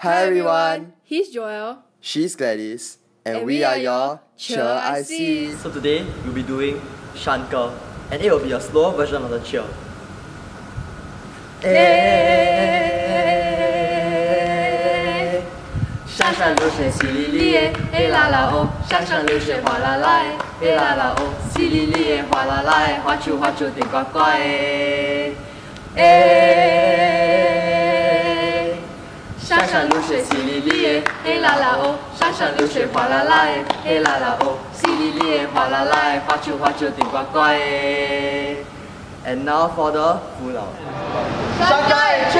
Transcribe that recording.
Hi everyone, he's Joel. She's Gladys. And, and we, we are your Cheer ICs. So today, we'll be doing Shan Ge. And it will be a slower version of the cheer. Hey, Shan Shan Liu 山山流水淅沥沥耶，哎啦啦哦，山山流水哗啦啦耶，哎啦啦哦，淅沥沥，哗啦啦耶，花出花出顶呱呱。And now for the full out. 山盖